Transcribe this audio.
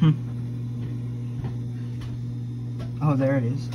Hmm. oh, there it is.